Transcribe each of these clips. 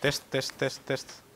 Test, test, test, test.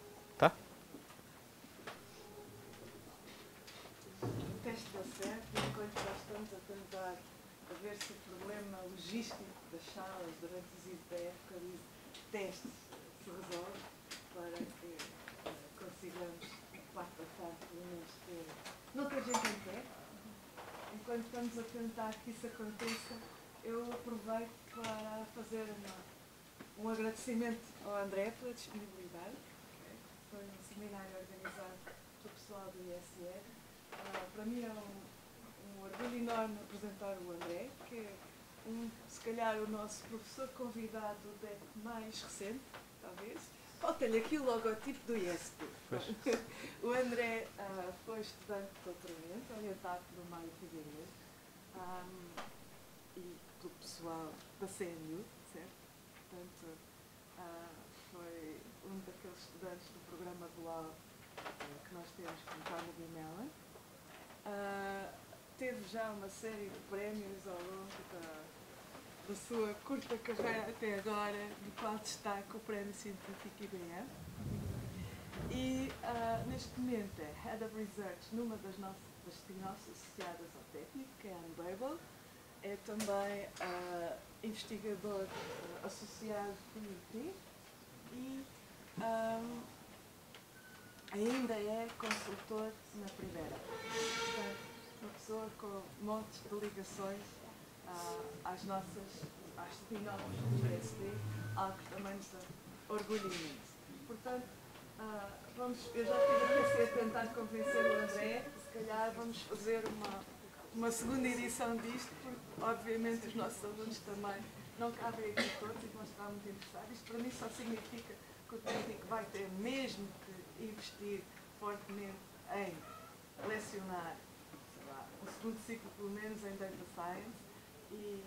Se calhar o nosso professor convidado do DEC mais recente, talvez. Falta-lhe aqui o logotipo do ISP. o André uh, foi estudante de doutoramento, orientado pelo Mário Figueiredo um, e pelo pessoal da CNU portanto, uh, foi um daqueles estudantes do programa dual uh, que nós temos com Carnegie Mellon. Uh, teve já uma série de prémios ao longo da, da sua curta carreira até agora, do qual destaca o Prémio Científico IBM. E uh, neste momento é Head of Research numa das nossas das spin-offs associadas ao técnico, que é a Unbabel. É também uh, investigador uh, associado do MIT e um, ainda é consultor na primeira. Portanto, uma pessoa com montes de ligações uh, às nossas, às spin-offs do PSD, algo que também nos orgulha imenso. Portanto, uh, vamos, eu já tive a tentar convencer o André, se calhar vamos fazer uma uma segunda edição disto, porque obviamente os nossos alunos também não cabem aqui todos e vão estar muito interessados. Isto para mim só significa que o técnico vai ter mesmo que investir fortemente em lecionar, lá, um segundo ciclo pelo menos em Data Science e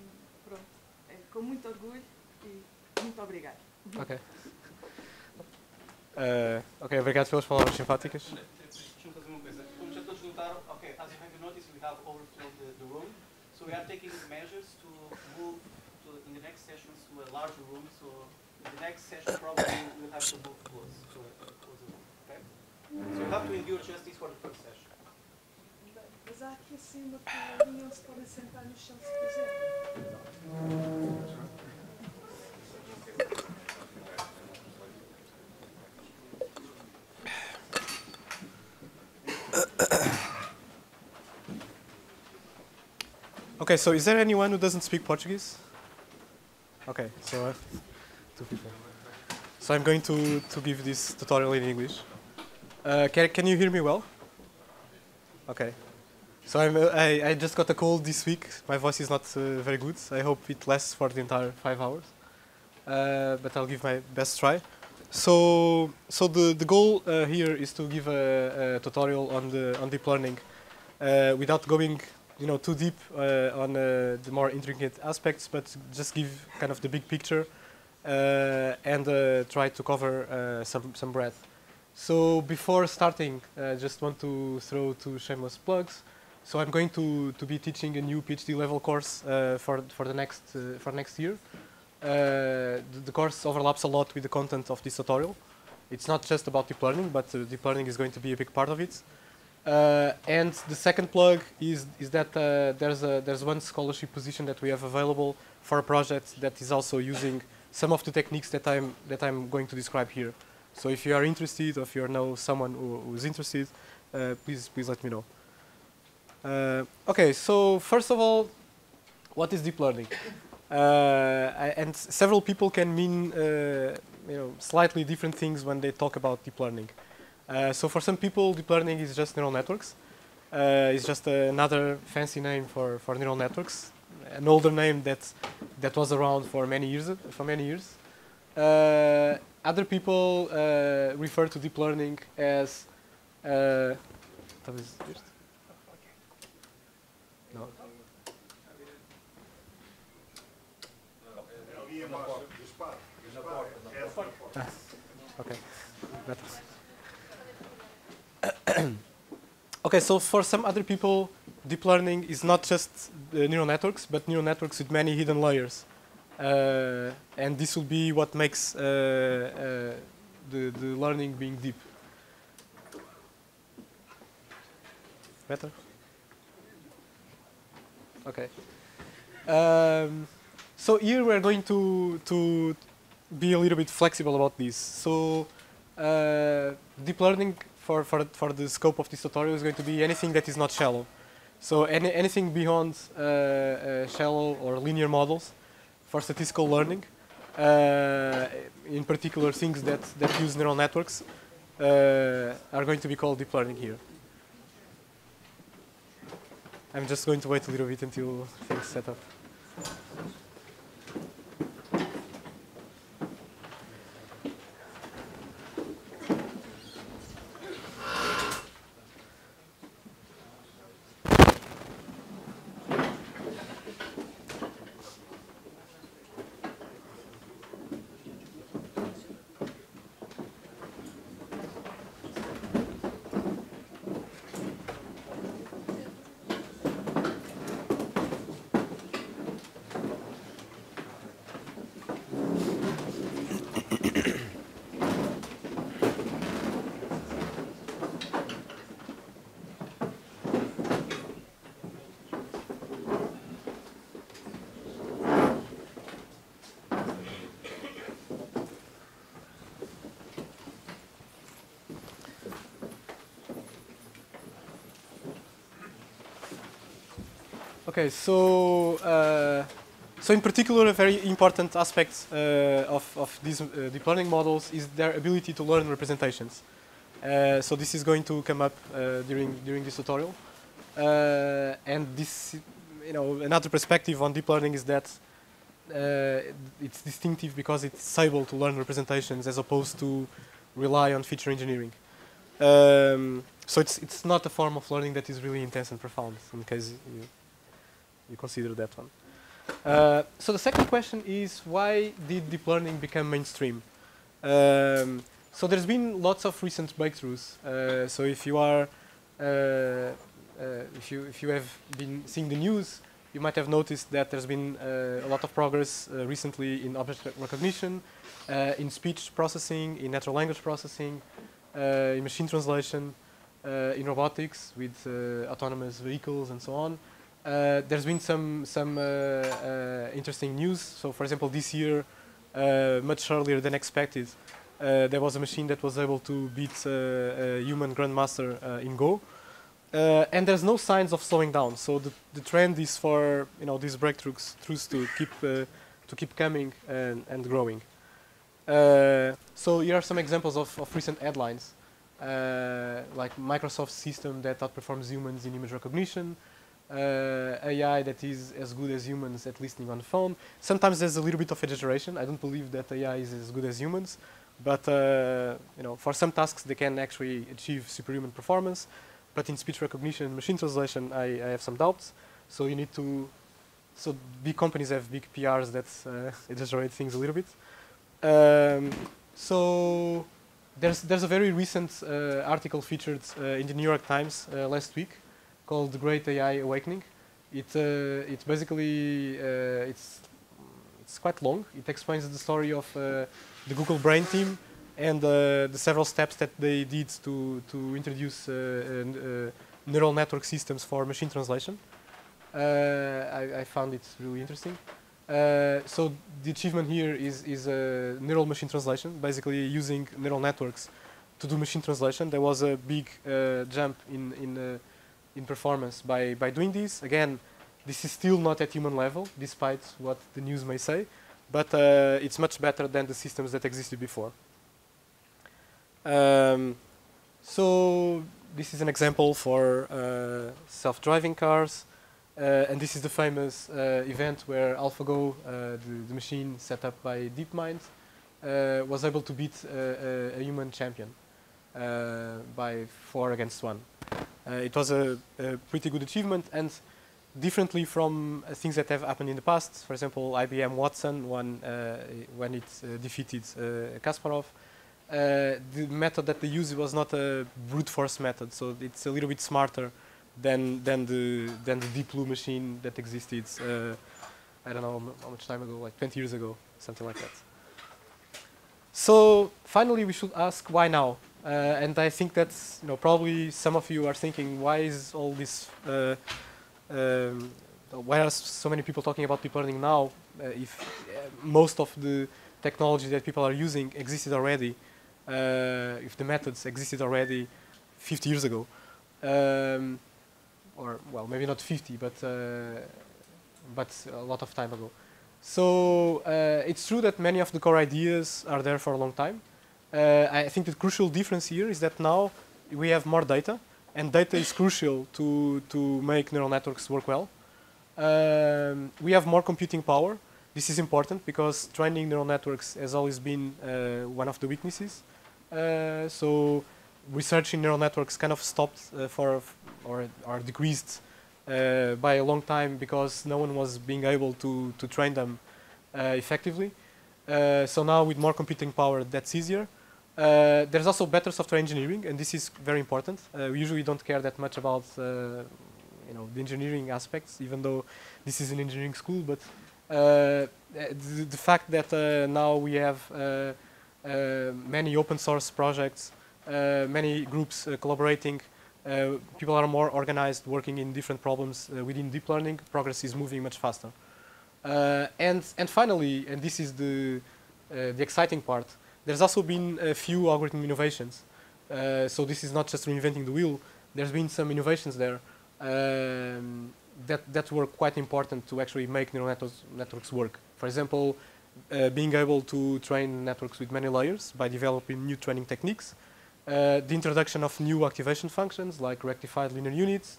pronto, é, com muito orgulho e muito obrigado. Ok. Uh, ok, obrigado pelas palavras simpáticas. Deixa-me fazer uma coisa. Como já todos notaram, ok, as you have noticed, we have overflowed the, the room. So we are taking measures to move to, in the next sessions to a larger room. So in the next session probably we'll have to move close to a, a closer room. Okay? So you have to endure just this for the first session. Okay, so is there anyone who doesn't speak Portuguese? Okay, so uh, two people. So I'm going to, to give this tutorial in English. Uh, can, can you hear me well? Okay. So uh, I, I just got a cold this week. My voice is not uh, very good. I hope it lasts for the entire five hours. Uh, but I'll give my best try. So, so the, the goal uh, here is to give a, a, tutorial on, the, on deep learning without going you know too deep uh, on uh, the more intricate aspects, but just give kind of the big picture uh, and try to cover some some breadth. So before starting, I just want to throw two shameless plugs. So I'm going to, to be teaching a new PhD level course uh, for for the next uh, for next year. Uh, the, the, course overlaps a lot with the content of this tutorial. It's not just about deep learning, but deep learning is going to be a big part of it. Uh, and the second plug is, is that uh, there's, a, there's one scholarship position that we have available for a project that is also using some of the techniques that I'm, that I'm going to describe here. So if you are interested, or if you know someone who, who is interested, uh, please, please let me know. Uh, okay, so first of all, what is deep learning? Uh, and several people can mean uh, you know, slightly different things when they talk about deep learning. Uh, so for some people, deep learning is just neural networks. Uh, it's just another fancy name for, for neural networks, an older name that that was around for many years. For many years, uh, other people refer to deep learning as no. Ah, okay. Okay, so for some other people, deep learning is not just uh, neural networks, but neural networks with many hidden layers. Uh, and this will be what makes uh, uh the, the learning being deep. Better? Okay. Um, so here we're going to, to be a little bit flexible about this. So uh, deep learning for, for, for the scope of this tutorial is going to be anything that is not shallow. So any, anything beyond uh, uh, shallow or linear models for statistical learning, uh, in particular things that, that use neural networks, uh, are going to be called deep learning here. I'm just going to wait a little bit until things set up. Okay, so uh, so in particular, a very important aspect uh, of of these uh, deep learning models is their ability to learn representations. Uh, so this is going to come up uh, during during this tutorial, Uh, and this, you know, another perspective on deep learning is that it's distinctive because it's able to learn representations as opposed to rely on feature engineering. Um, so it's it's not a form of learning that is really intense and profound. In case you, you consider that one. Uh, so the second question is why did deep learning become mainstream? Um, so there's been lots of recent breakthroughs. Uh, so if you are, uh, uh, if you if you have been seeing the news, you might have noticed that there's been uh, a lot of progress uh, recently in object recognition, in speech processing, in natural language processing, in machine translation, in robotics with autonomous vehicles and so on. Uh, there's been some some uh, uh, interesting news. So, for example, this year, much earlier than expected, there was a machine that was able to beat a human grandmaster in Go. and there's no signs of slowing down. So the, the trend is for you know these breakthroughs to keep to keep coming and, and growing. so here are some examples of, of recent headlines. Uh, like Microsoft's system that outperforms humans in image recognition, uh, AI that is as good as humans at listening on the phone. Sometimes there's a little bit of exaggeration. I don't believe that AI is as good as humans, but uh, you know, for some tasks they can actually achieve superhuman performance. But in speech recognition and machine translation, I, I, have some doubts. So you need to, so big companies have big PRs that uh, exaggerate things a little bit. Um, so there's there's a very recent uh, article featured uh, in the New York Times uh, last week called The Great AI Awakening. It, uh, it's basically, uh, it's, it's quite long. It explains the story of uh, the Google Brain team and the several steps that they did to, to introduce neural network systems for machine translation. I, I, found it really interesting. Uh, so the achievement here is, is neural machine translation, basically using neural networks to do machine translation. There was a big uh, jump in, in uh, in performance by, by doing this. Again, this is still not at human level, despite what the news may say, but uh, it's much better than the systems that existed before. Um, so this is an example for uh, self-driving cars, uh, and this is the famous uh, event where AlphaGo, uh, the, the, machine set up by DeepMind, uh, was able to beat a, a human champion by four against one. Uh, it was a, a, pretty good achievement and differently from uh, things that have happened in the past, for example, IBM Watson when, uh, when it defeated Kasparov, the method that they used was not a brute force method, so it's a little bit smarter than than the than the deep blue machine that existed. Uh, I don't know how much time ago, like 20 years ago, something like that. so finally, we should ask why now. Uh, and I think that's you know probably some of you are thinking why is all this uh, um, why are so many people talking about deep learning now uh, if uh, most of the technology that people are using existed already uh, if the methods existed already 50 years ago. Um, or well maybe not 50 but but a lot of time ago. So uh, it's true that many of the core ideas are there for a long time uh, I think the crucial difference here is that now we have more data and data is crucial to, to make neural networks work well. Um, we have more computing power. This is important because training neural networks has always been uh, one of the weaknesses. Uh, so research in neural networks kind of stopped uh, for or, or decreased uh, by a long time because no one was being able to, to train them uh, effectively. So now with more computing power, that's easier. Uh, there's also better software engineering, and this is very important. Uh, we usually don't care that much about uh, you know the engineering aspects, even though this is an engineering school. But uh, the, the fact that uh, now we have uh, many open source projects, many groups collaborating, people are more organized, working in different problems within deep learning. Progress is moving much faster. and and finally, and this is the the exciting part. There's also been a few algorithm innovations. Uh, so this is not just reinventing the wheel. There's been some innovations there um, that, that were quite important to actually make neural networks, networks work. For example, uh, being able to train networks with many layers by developing new training techniques. Uh, the introduction of new activation functions like rectified linear units,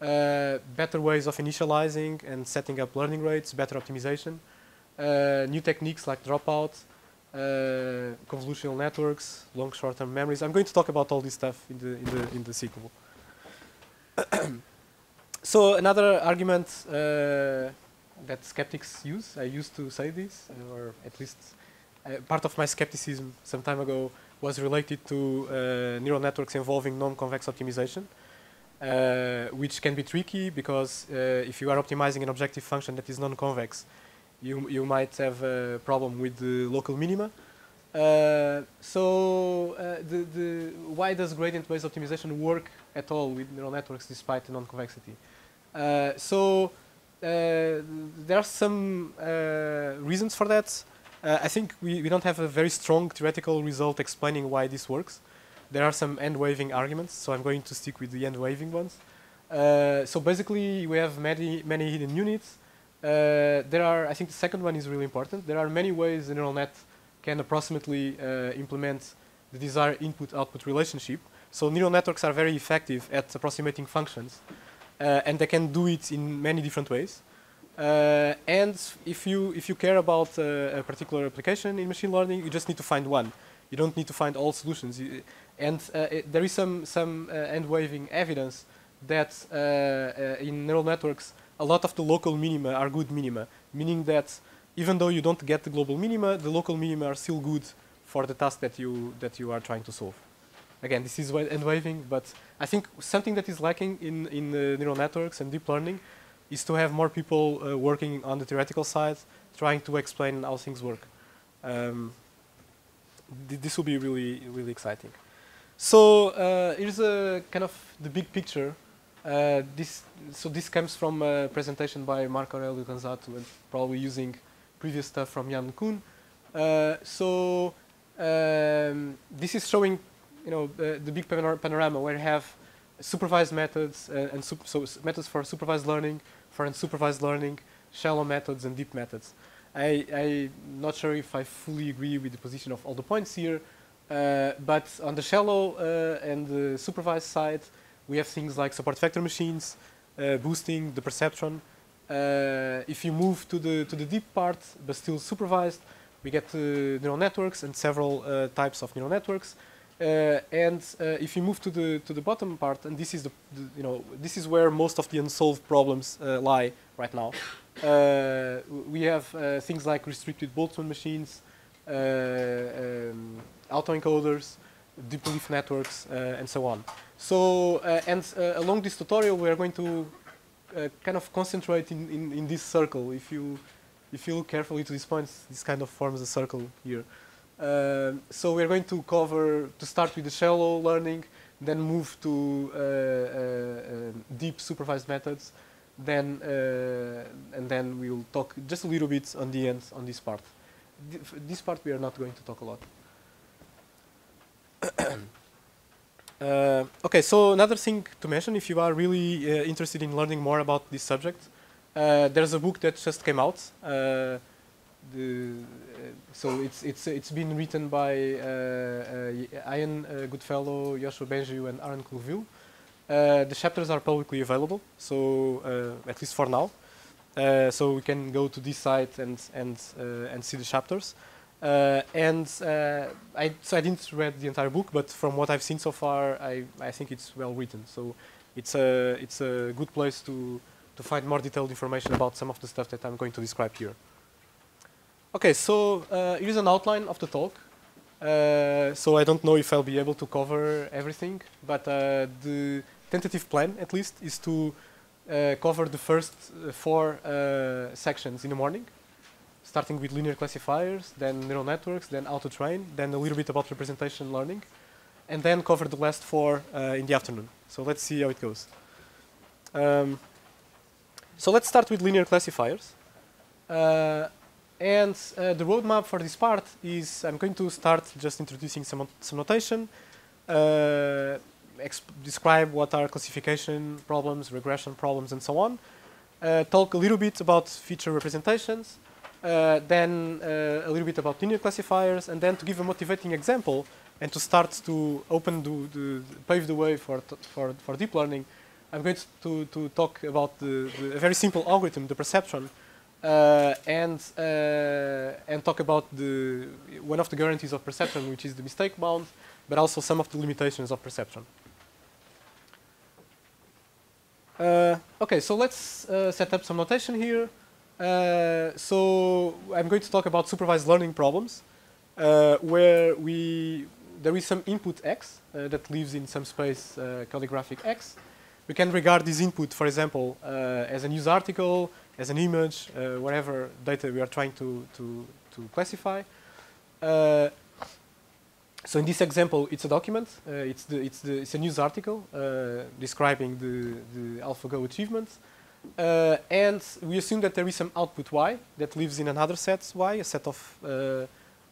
uh, better ways of initializing and setting up learning rates, better optimization, uh, new techniques like dropout, uh, convolutional networks, long short-term memories. I'm going to talk about all this stuff in the in the in the sequel. so another argument uh, that skeptics use, I used to say this, uh, or at least uh, part of my skepticism some time ago was related to uh, neural networks involving non-convex optimization. Uh, which can be tricky because if you are optimizing an objective function that is non-convex, you, you might have a problem with the local minima. Uh, so uh, the, the, why does gradient-based optimization work at all with neural networks despite the non-convexity? Uh, so uh, there are some uh, reasons for that. Uh, I think we, we don't have a very strong theoretical result explaining why this works. There are some end-waving arguments, so I'm going to stick with the end-waving ones. so basically, we have many, many hidden units. Uh, there are, I think the second one is really important. There are many ways the neural net can approximately uh, implement the desired input-output relationship. So neural networks are very effective at approximating functions, uh, and they can do it in many different ways. Uh, and if you if you care about uh, a particular application in machine learning, you just need to find one. You don't need to find all solutions. You, and uh, it, there is some some end-waving evidence that in neural networks a lot of the local minima are good minima, meaning that even though you don't get the global minima, the local minima are still good for the task that you that you are trying to solve. Again, this is end waving, but I think something that is lacking in in uh, neural networks and deep learning is to have more people uh, working on the theoretical side, trying to explain how things work. Um, th this will be really really exciting. So uh, here's a kind of the big picture uh, this, so this comes from a presentation by Marc'Aurelio Ranzato and probably using previous stuff from Yann LeCun. Uh, so um, this is showing, you know, the, the big panor panorama where you have supervised methods uh, and so methods for supervised learning, for unsupervised learning, shallow methods and deep methods. I, I'm not sure if I fully agree with the position of all the points here, uh, but on the shallow uh, and the supervised side, we have things like support vector machines, uh, boosting the perceptron. Uh, if you move to the to the deep part, but still supervised, we get uh, neural networks and several uh, types of neural networks. Uh, and uh, if you move to the to the bottom part, and this is the, the you know this is where most of the unsolved problems lie right now. we have things like restricted Boltzmann machines, um, autoencoders, deep belief networks, and so on. So, uh, and uh, along this tutorial, we are going to uh, kind of concentrate in, in, in, this circle. If you, if you look carefully to these points, this kind of forms a circle here. Uh, so we're going to cover, to start with the shallow learning, then move to uh, uh, uh, deep supervised methods, then uh, and then we'll talk just a little bit on the end on this part. Th- This part we are not going to talk a lot. Uh, okay, so another thing to mention, if you are really uh, interested in learning more about this subject, uh, there's a book that just came out. Uh, the, uh, so it's it's it's been written by uh, Ian Goodfellow, Yoshua Bengio, and Aaron Courville. Uh, the chapters are publicly available, so at least for now. So we can go to this site and and and see the chapters. Uh, and uh, I so I didn't read the entire book, but from what I've seen so far, I I think it's well written. So it's a it's a good place to to find more detailed information about some of the stuff that I'm going to describe here. Okay, so uh, here's an outline of the talk. Uh, so I don't know if I'll be able to cover everything, but uh, the tentative plan, at least, is to uh, cover the first four sections in the morning, starting with linear classifiers, then neural networks, then auto-train, then a little bit about representation learning, and then cover the last four uh, in the afternoon. So let's see how it goes. Um, so let's start with linear classifiers. Uh, and uh, the roadmap for this part is I'm going to start just introducing some, some notation, uh, describe what are classification problems, regression problems, and so on. Uh, talk a little bit about feature representations, uh, then uh, a little bit about linear classifiers, and then to give a motivating example and to start to open the, the pave the way for, for, for deep learning. I'm going to, to talk about the, the, a very simple algorithm, the perceptron, uh, and uh, and talk about the one of the guarantees of perceptron, which is the mistake bound, but also some of the limitations of perceptron. Uh, okay, so let's uh, set up some notation here. Uh, so I'm going to talk about supervised learning problems, uh, where we there is some input x uh, that lives in some space uh, calligraphic x. We can regard this input, for example, uh, as a news article, as an image, uh, whatever data we are trying to, to, to classify. So in this example, it's a document. It's, the, it's, the, it's a news article describing the, the AlphaGo achievements. Uh, and we assume that there is some output y that lives in another set y, a set of uh,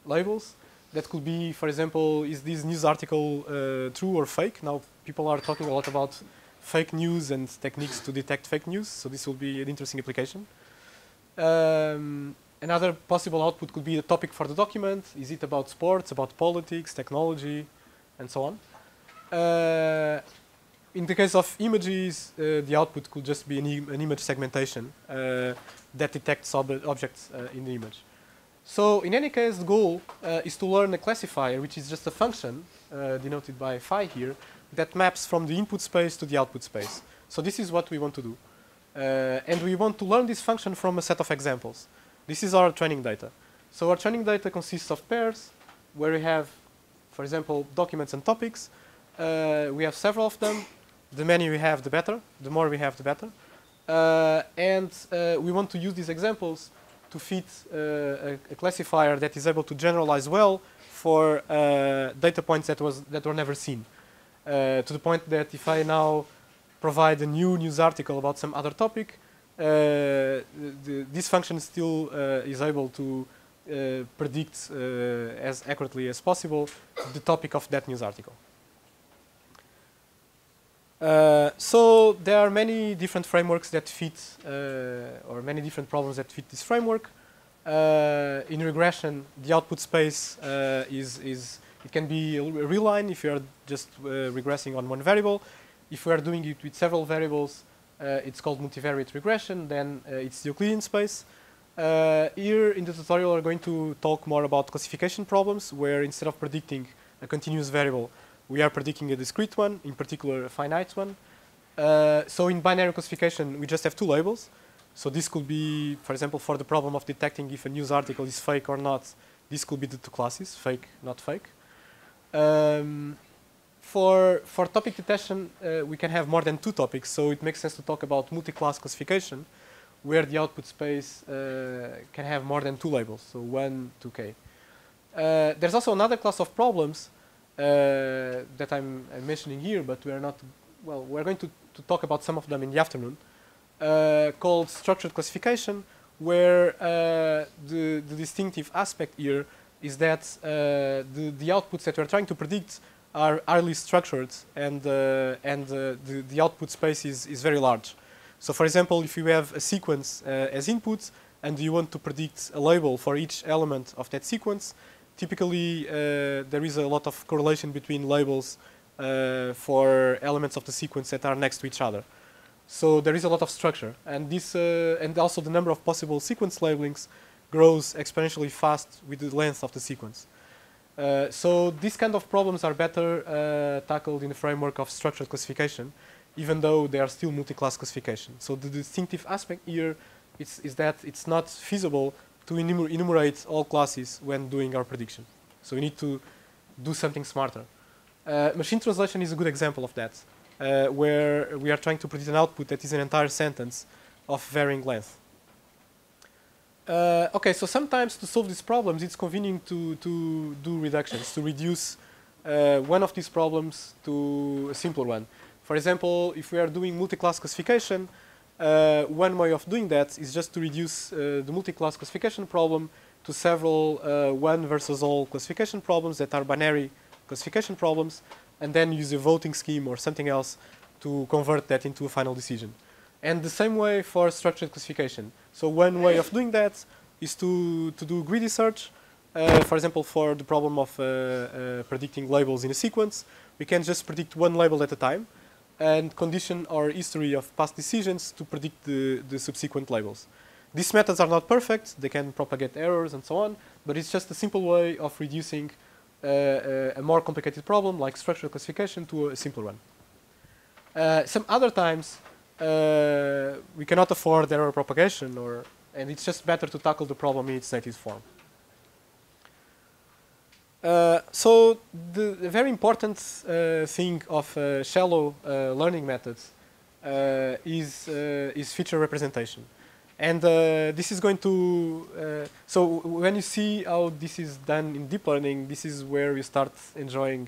labels. That could be, for example, is this news article uh, true or fake? Now people are talking a lot about fake news and techniques to detect fake news, so this will be an interesting application. Um, another possible output could be the topic for the document. Is it about sports, about politics, technology, and so on? In the case of images, uh, the output could just be an, im- an image segmentation uh, that detects ob- objects uh, in the image. So in any case, the goal uh, is to learn a classifier, which is just a function uh, denoted by phi here, that maps from the input space to the output space. So this is what we want to do. Uh, and we want to learn this function from a set of examples. This is our training data. So our training data consists of pairs, where we have, for example, documents and topics. We have several of them. The many we have, the better. The more we have, the better. Uh, and uh, we want to use these examples to fit uh, a, a classifier that is able to generalize well for uh, data points that was that were never seen. Uh, to the point that if I now provide a new news article about some other topic, uh, the, this function still is able to predict as accurately as possible the topic of that news article. Uh, so there are many different frameworks that fit, uh, or many different problems that fit this framework. Uh, in regression, the output space uh, is, is it can be a real line if you are just uh, regressing on one variable. If we are doing it with several variables, it's called multivariate regression. Then it's the Euclidean space. Here in the tutorial, we're going to talk more about classification problems, where instead of predicting a continuous variable, we are predicting a discrete one, in particular a finite one. Uh, so in binary classification, we just have two labels. So this could be, for example, for the problem of detecting if a news article is fake or not, this could be the two classes, fake, not fake. Um, for, for topic detection, uh, we can have more than two topics, so it makes sense to talk about multi-class classification, where the output space uh, can have more than two labels, so one, 2k. Uh, there's also another class of problems that I'm, mentioning here, but we are not, well, we're going to, to talk about some of them in the afternoon, uh, called structured classification, where uh, the, the distinctive aspect here is that uh, the, the outputs that we're trying to predict are highly structured and, uh, and uh, the, the output space is, is very large. So for example, if you have a sequence uh, as input and you want to predict a label for each element of that sequence, typically uh, there is a lot of correlation between labels uh, for elements of the sequence that are next to each other. So there is a lot of structure, and this uh, and also the number of possible sequence labelings grows exponentially fast with the length of the sequence. Uh, so these kind of problems are better uh, tackled in the framework of structured classification, even though they are still multi-class classification. So the distinctive aspect here is, is that it's not feasible to enumer enumerate all classes when doing our prediction. So we need to do something smarter. Uh, machine translation is a good example of that, uh, where we are trying to predict an output that is an entire sentence of varying length. Uh, okay, so sometimes to solve these problems, it's convenient to, to do reductions, to reduce uh, one of these problems to a simpler one. For example, if we are doing multi-class classification, uh, one way of doing that is just to reduce uh, the multi-class classification problem to several uh, one versus all classification problems that are binary classification problems, and then use a voting scheme or something else to convert that into a final decision. And the same way for structured classification. So one way of doing that is to, to do greedy search. Uh, for example, for the problem of uh, uh, predicting labels in a sequence, we can just predict one label at a time and condition our history of past decisions to predict the, the subsequent labels. These methods are not perfect, they can propagate errors and so on, but it's just a simple way of reducing uh, uh, a more complicated problem like structural classification to a simpler one. Uh, some other times, uh, we cannot afford error propagation, or and it's just better to tackle the problem in its native form. Uh, so the, the, very important uh, thing of uh, shallow uh, learning methods uh, is is feature representation, and this is going to. so when you see how this is done in deep learning, this is where you start enjoying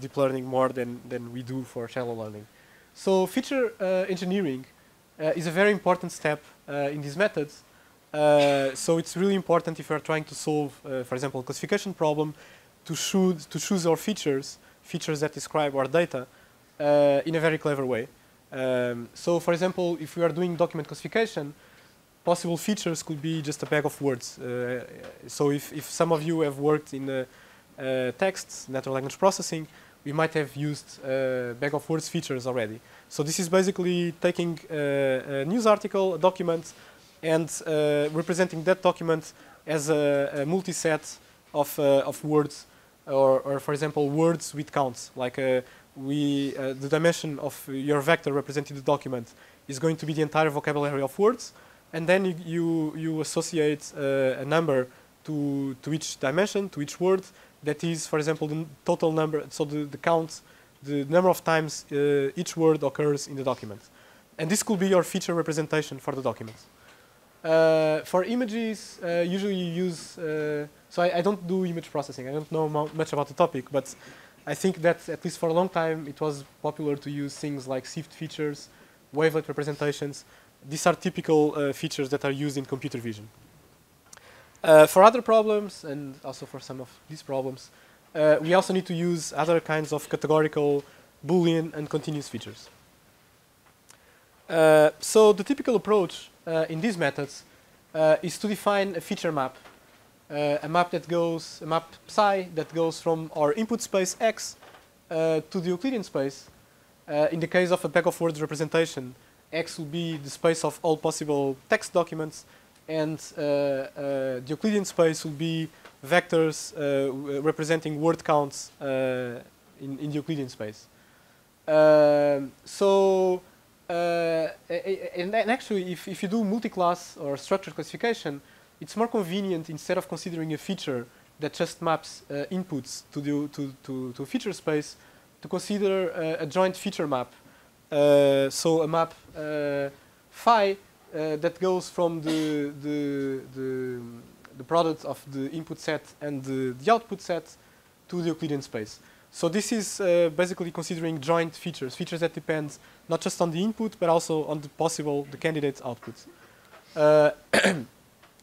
deep learning more than than we do for shallow learning. So feature engineering is a very important step in these methods. So it's really important if you're trying to solve, for example, a classification problem, to choose, to choose our features, features that describe our data, in a very clever way. Um, so for example, if we are doing document classification, possible features could be just a bag of words. Uh, so if, if some of you have worked in uh, uh, text, natural language processing, we might have used uh, bag of words features already. So this is basically taking uh, a news article, a document, and uh, representing that document as a, a multi-set of, uh, of words, or, or, for example, words with counts. Like uh, we, the dimension of your vector representing the document is going to be the entire vocabulary of words, and then you, you, you associate a number to, to each dimension, to each word, that is, for example, the total number, so the, the count, the number of times uh, each word occurs in the document. And this could be your feature representation for the document. Uh, for images, uh, usually you use, uh, so I, I, don't do image processing, I don't know much about the topic, but I think that at least for a long time it was popular to use things like SIFT features, wavelet representations. These are typical uh, features that are used in computer vision. Uh, for other problems, and also for some of these problems, uh, we also need to use other kinds of categorical, Boolean, and continuous features. So the typical approach in these methods uh, is to define a feature map, uh, a map that goes, a map psi that goes from our input space x to the Euclidean space. in the case of a bag of words representation, x will be the space of all possible text documents, and uh, uh, the Euclidean space will be vectors uh, representing word counts in, in the Euclidean space. Um, so, and, and, actually, if, if you do multi-class or structured classification, it's more convenient instead of considering a feature that just maps uh, inputs to the to, to, to feature space to consider uh, a joint feature map. Uh, so a map phi uh, that goes from the, the, the, the product of the input set and the, the output set to the Euclidean space. So this is uh, basically considering joint features, features that depend not just on the input, but also on the possible, the candidate's output. Uh,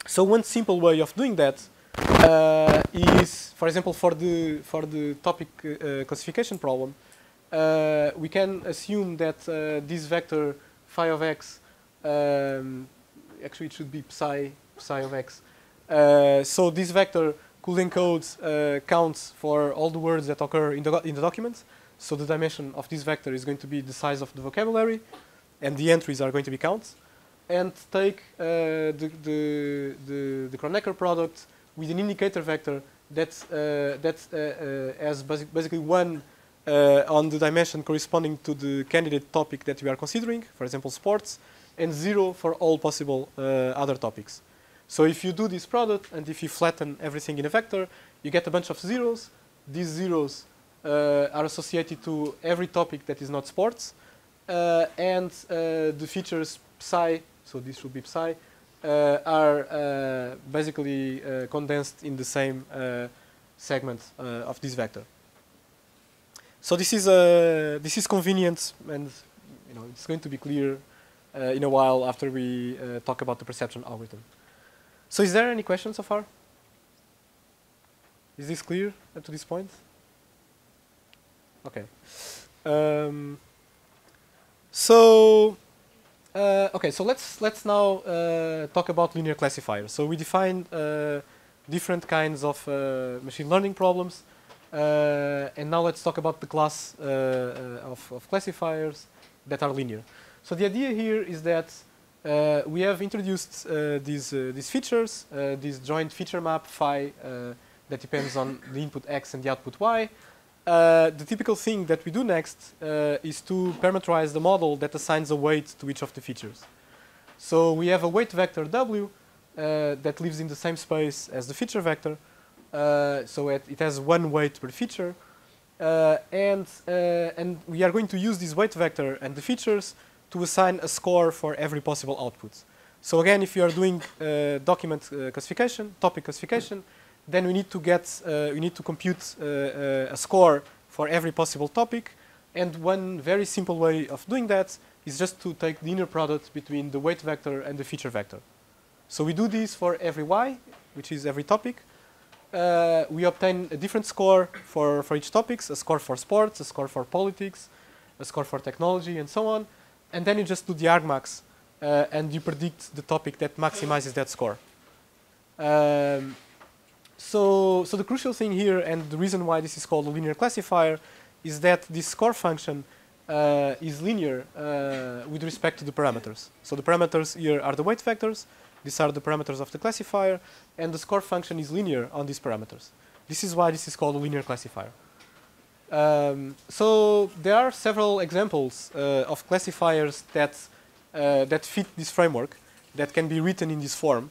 so one simple way of doing that uh, is, for example, for the, for the topic uh, classification problem, uh, we can assume that uh, this vector phi of x, um, actually it should be psi, psi of x. Uh, so this vector could encode uh, counts for all the words that occur in the, in the document. So the dimension of this vector is going to be the size of the vocabulary, and the entries are going to be counts. And take uh, the, the, the, the Kronecker product with an indicator vector that, uh, that uh, uh, has basic, basically one uh, on the dimension corresponding to the candidate topic that we are considering, for example, sports, and zero for all possible uh, other topics. So if you do this product and if you flatten everything in a vector, you get a bunch of zeros. These zeros uh, are associated to every topic that is not sports, uh, and uh, the features psi, so this should be psi, uh, are uh, basically uh, condensed in the same segment of this vector. So this is this is convenient, and you know it's going to be clear in a while after we talk about the perceptron algorithm. So is there any questions so far? Is this clear up to this point? Okay. Um, so uh, okay, so let's let's now uh, talk about linear classifiers. So we defined uh, different kinds of uh, machine learning problems, uh, and now let's talk about the class uh, of, of classifiers that are linear. So the idea here is that we have introduced uh, these uh, these features, uh, this joint feature map phi uh, that depends on the input x and the output y. Uh, the typical thing that we do next uh, is to parameterize the model that assigns a weight to each of the features. So we have a weight vector w uh, that lives in the same space as the feature vector. Uh, so it, it has one weight per feature. Uh, and, uh, and we are going to use this weight vector and the features to assign a score for every possible output. So again, if you are doing uh, document uh, classification, topic classification, then we need to get, uh, we need to compute uh, uh, a score for every possible topic. And one very simple way of doing that is just to take the inner product between the weight vector and the feature vector. So we do this for every y, which is every topic. Uh, we obtain a different score for, for each topics, a score for sports, a score for politics, a score for technology, and so on. And then you just do the argmax, uh, and you predict the topic that maximizes that score. Um, so, so the crucial thing here, and the reason why this is called a linear classifier, is that this score function uh, is linear uh, with respect to the parameters. So the parameters here are the weight vectors, these are the parameters of the classifier, and the score function is linear on these parameters. This is why this is called a linear classifier. Um, so there are several examples uh, of classifiers that, uh, that fit this framework that can be written in this form.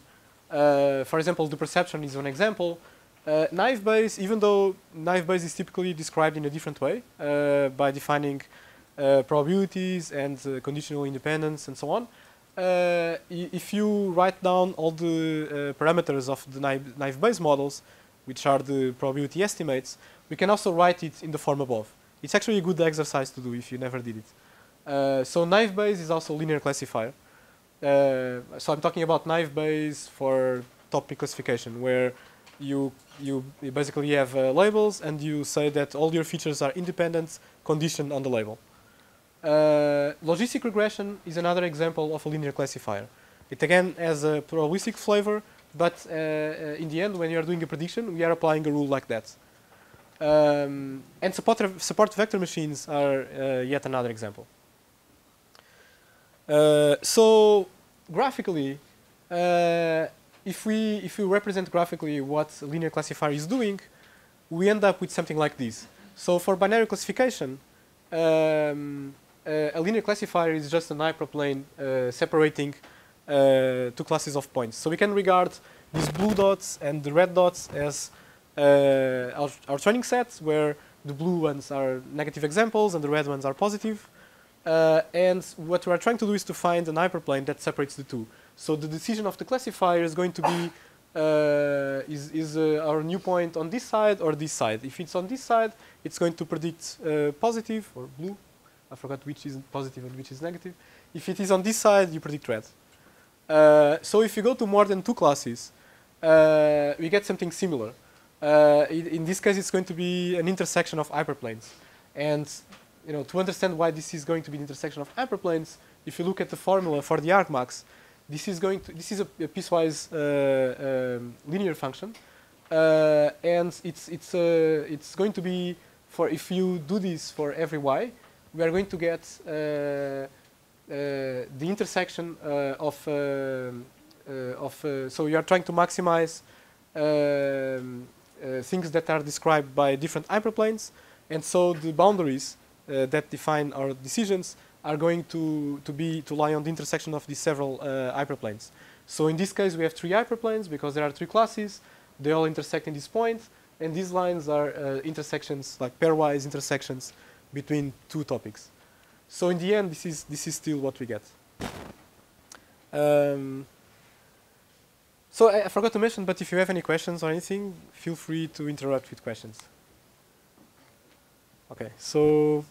Uh, for example, the perceptron is one example. Uh, naive Bayes, even though naive Bayes is typically described in a different way uh, by defining uh, probabilities and conditional independence and so on, if you write down all the parameters of the naive Bayes models, which are the probability estimates, we can also write it in the form above. It's actually a good exercise to do if you never did it. Uh, so naive Bayes is also a linear classifier. Uh, so I'm talking about naive Bayes for topic classification, where you you you basically have uh, labels and you say that all your features are independent, conditioned on the label. Uh, logistic regression is another example of a linear classifier. It again has a probabilistic flavor, but uh, uh, in the end, when you are doing a prediction, we are applying a rule like that. Um, and support, support vector machines are uh, yet another example. Uh, so graphically, uh, if we if we represent graphically what a linear classifier is doing, we end up with something like this. So for binary classification, um, a linear classifier is just an hyperplane separating two classes of points. So we can regard these blue dots and the red dots as our, our training sets, where the blue ones are negative examples and the red ones are positive. Uh, and what we are trying to do is to find an hyperplane that separates the two. So the decision of the classifier is going to be uh, is, is uh, our new point on this side or this side. If it's on this side, it's going to predict uh, positive or blue. I forgot which is positive and which is negative. If it is on this side, you predict red. Uh, so if you go to more than two classes, uh, we get something similar. Uh, in, this case, it's going to be an intersection of hyperplanes. And you know, to understand why this is going to be the intersection of hyperplanes, if you look at the formula for the argmax, this is going to this is a, a piecewise uh, um, linear function, uh, and it's it's uh, it's going to be for if you do this for every y, we are going to get uh, the intersection of um, of so you are trying to maximize um, things that are described by different hyperplanes, and so the boundaries uh, that define our decisions are going to, to be to lie on the intersection of these several uh, hyperplanes. So in this case, we have three hyperplanes because there are three classes. They all intersect in this point, and these lines are uh, intersections, like pairwise intersections between two topics. So in the end, this is this is still what we get. Um, so I, I forgot to mention, but if you have any questions or anything, feel free to interrupt with questions. Okay, so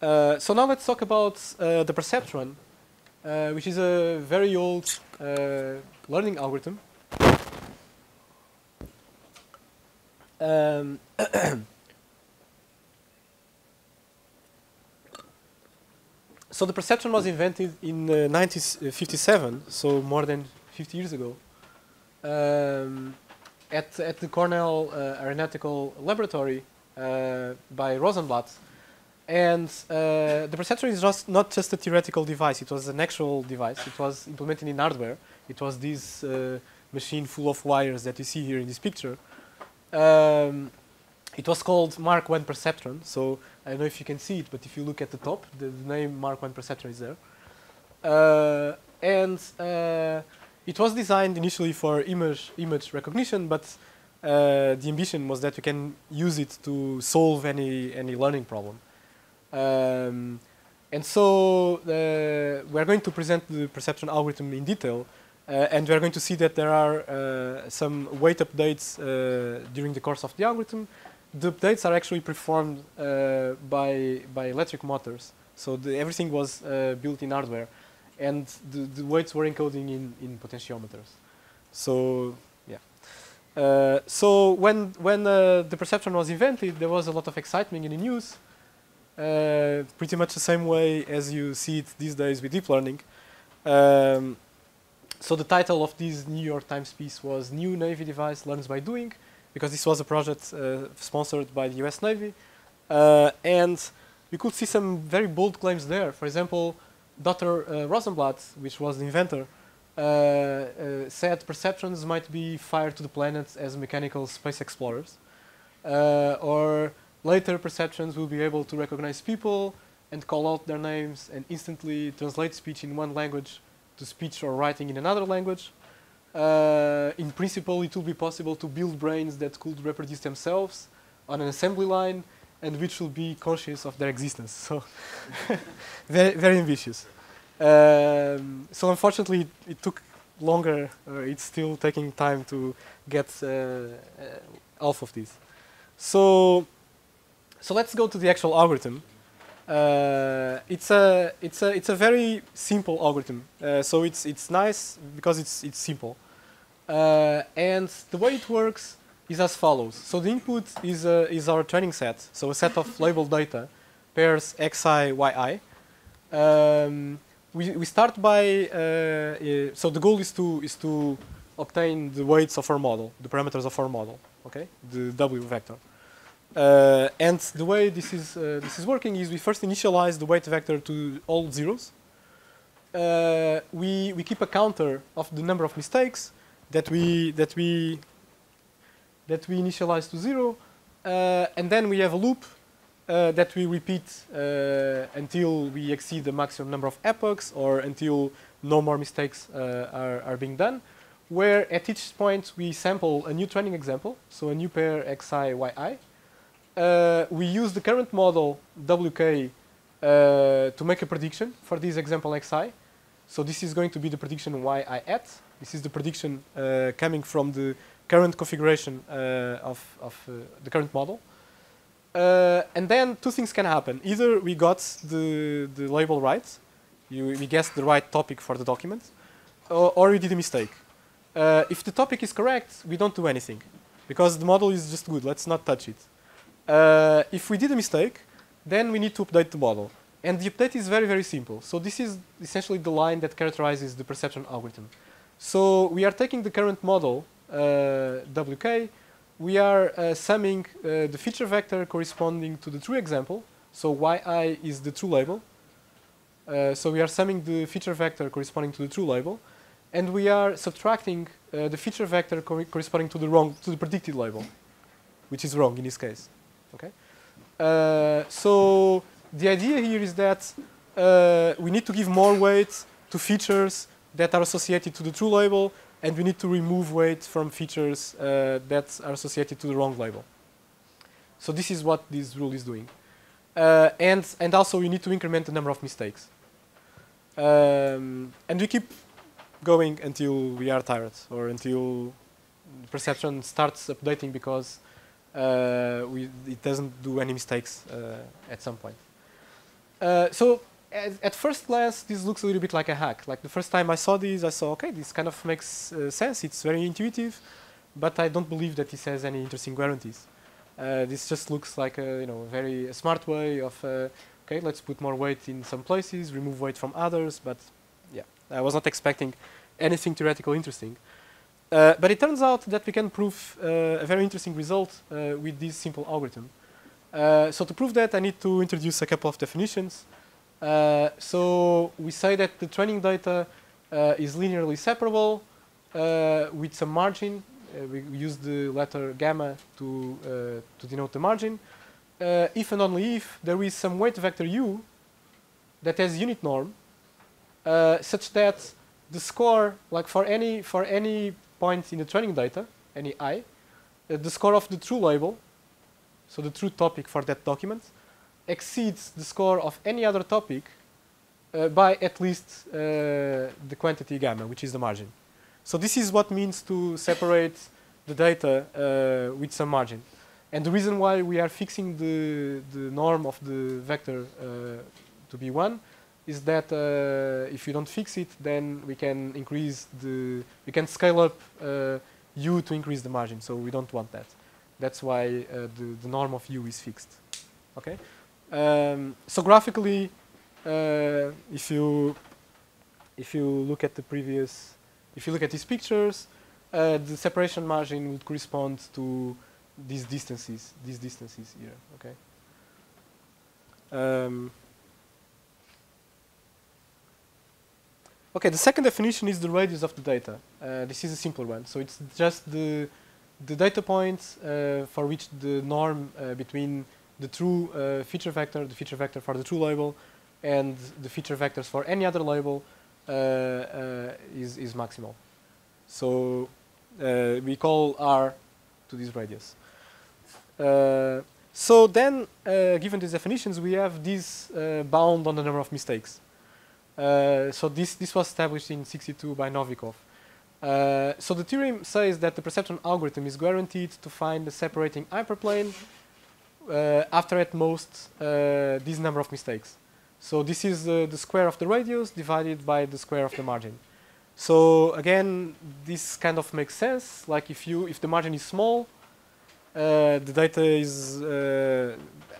uh, so now let's talk about uh, the perceptron, uh, which is a very old uh, learning algorithm. Um, so the perceptron was invented in uh, 1957, so more than 50 years ago, um, at, at the Cornell uh, Aeronautical Laboratory uh, by Rosenblatt. And uh, the perceptron is just not just a theoretical device, it was an actual device. It was implemented in hardware. It was this machine full of wires that you see here in this picture. Um, it was called Mark I Perceptron. So I don't know if you can see it, but if you look at the top, the, the name Mark I Perceptron is there. Uh, and uh, it was designed initially for image, image recognition, but uh, the ambition was that you can use it to solve any, any learning problem. Um, and so uh, we're going to present the perceptron algorithm in detail, uh, and we're going to see that there are uh, some weight updates uh, during the course of the algorithm. The updates are actually performed uh, by, by electric motors. So the, everything was built in hardware, and the, the weights were encoding in, in potentiometers. So yeah. Uh, so when when uh, the perceptron was invented, there was a lot of excitement in the news. Uh, pretty much the same way as you see it these days with deep learning. Um, so the title of this New York Times piece was "New Navy Device Learns by Doing," because this was a project uh, sponsored by the U.S. Navy, uh, and we could see some very bold claims there. For example, Dr. Uh, Rosenblatt, which was the inventor, uh, uh, said perceptrons might be fired to the planets as mechanical space explorers, uh, or later perceptrons will be able to recognize people and call out their names and instantly translate speech in one language to speech or writing in another language. Uh, in principle, it will be possible to build brains that could reproduce themselves on an assembly line and which will be conscious of their existence. So, very, very ambitious. Um, so unfortunately, it, it took longer. Uh, it's still taking time to get uh, uh, half of this. So, so let's go to the actual algorithm. Uh, it's a it's a it's a very simple algorithm. Uh, so it's it's nice because it's it's simple. Uh, and the way it works is as follows. So the input is uh, is our training set. So a set of labeled data, pairs xi, yi. Um, we, we start by uh, uh, so the goal is to is to obtain the weights of our model, the parameters of our model. Okay, the w vector. Uh, and the way this is uh, this is working is we first initialize the weight vector to all zeros. Uh, we we keep a counter of the number of mistakes that we that we that we initialize to zero, uh, and then we have a loop uh, that we repeat uh, until we exceed the maximum number of epochs or until no more mistakes are are being done. Where at each point we sample a new training example, so a new pair xi yi uh, we use the current model WK uh, to make a prediction for this example xi. So this is going to be the prediction yi at. This is the prediction uh, coming from the current configuration uh, of, of uh, the current model. Uh, and then two things can happen. Either we got the, the label right, you, we guessed the right topic for the document, or, or we did a mistake. If the topic is correct, we don't do anything because the model is just good. Let's not touch it. Uh, if we did a mistake, then we need to update the model. And the update is very, very simple. So this is essentially the line that characterizes the perceptron algorithm. So we are taking the current model, WK, we are uh, summing uh, the feature vector corresponding to the true example. So yi is the true label. Uh, so we are summing the feature vector corresponding to the true label, and we are subtracting uh, the feature vector cor corresponding to the wrong to the predicted label, which is wrong in this case. Okay. Uh, so the idea here is that uh, we need to give more weight to features that are associated to the true label, and we need to remove weight from features uh, that are associated to the wrong label. So this is what this rule is doing. Uh, and, and also we need to increment the number of mistakes. Um, and we keep going until we are tired or until perceptron starts updating because uh, we, it doesn't do any mistakes uh, at some point. Uh, so at, at, first glance, this looks a little bit like a hack. Like the first time I saw this, I saw, okay, this kind of makes uh, sense. It's very intuitive, but I don't believe that this has any interesting guarantees. Uh, this just looks like a you know very smart way of uh, okay, let's put more weight in some places, remove weight from others. But yeah, I was not expecting anything theoretical interesting. Uh, but it turns out that we can prove uh, a very interesting result uh, with this simple algorithm. Uh, so to prove that, I need to introduce a couple of definitions. Uh, so we say that the training data uh, is linearly separable with some margin. we use the letter gamma to, to denote the margin. if and only if there is some weight vector u that has unit norm such that the score, like for any for any point in the training data, any i, uh, the score of the true label, so the true topic for that document, exceeds the score of any other topic uh, by at least uh, the quantity gamma, which is the margin. So this is what means to separate the data uh, with some margin. And the reason why we are fixing the, the norm of the vector uh, to be 1 is that uh, if you don't fix it, then we can increase the, we can scale up uh, u to increase the margin. So we don't want that. That's why the, the norm of u is fixed. Okay. Um, so graphically, uh, if you if you look at the previous, if you look at these pictures, uh, the separation margin would correspond to these distances, these distances here. Okay. Um, Okay, the second definition is the radius of the data. Uh, this is a simple one. So it's just the, the data points uh, for which the norm uh, between the true uh, feature vector, the feature vector for the true label, and the feature vectors for any other label uh, uh, is, is maximal. So we call R to this radius. so then, given these definitions, we have this bound on the number of mistakes. Uh, so this, this was established in 62 by Novikoff. Uh, so the theorem says that the perceptron algorithm is guaranteed to find the separating hyperplane uh, after at most uh, this number of mistakes. So this is the square of the radius divided by the square of the margin. So again, this kind of makes sense. Like if you if the margin is small, uh, the data is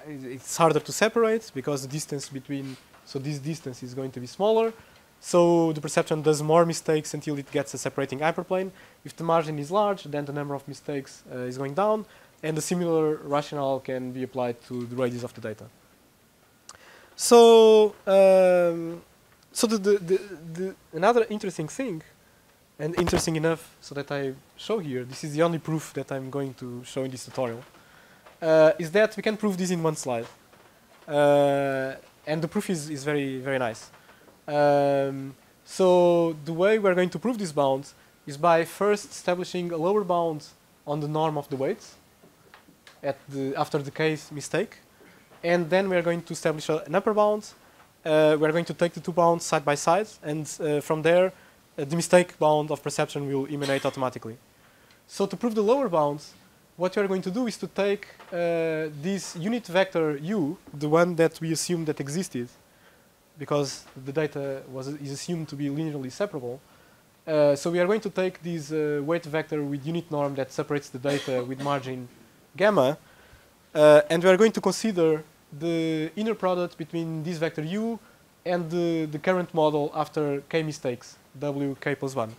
it's harder to separate because the distance between so this distance is going to be smaller. So the perceptron does more mistakes until it gets a separating hyperplane. If the margin is large, then the number of mistakes uh, is going down, and a similar rationale can be applied to the radius of the data. So, um, so the, the, the, the, another interesting thing, and interesting enough so that I show here, this is the only proof that I'm going to show in this tutorial, uh, is that we can prove this in one slide. Uh, and the proof is, is very, very nice. Um, so the way we're going to prove these bounds is by first establishing a lower bound on the norm of the weights at the, after the case mistake. And then we're going to establish an upper bound. Uh, we're going to take the two bounds side by side. And uh, from there, uh, the mistake bound of perceptron will emanate automatically. So to prove the lower bounds, what we are going to do is to take uh, this unit vector u, the one that we assumed that existed, because the data was is assumed to be linearly separable. Uh, so we are going to take this uh, weight vector with unit norm that separates the data with margin gamma, uh, and we are going to consider the inner product between this vector u and the, the current model after k mistakes, w k plus 1.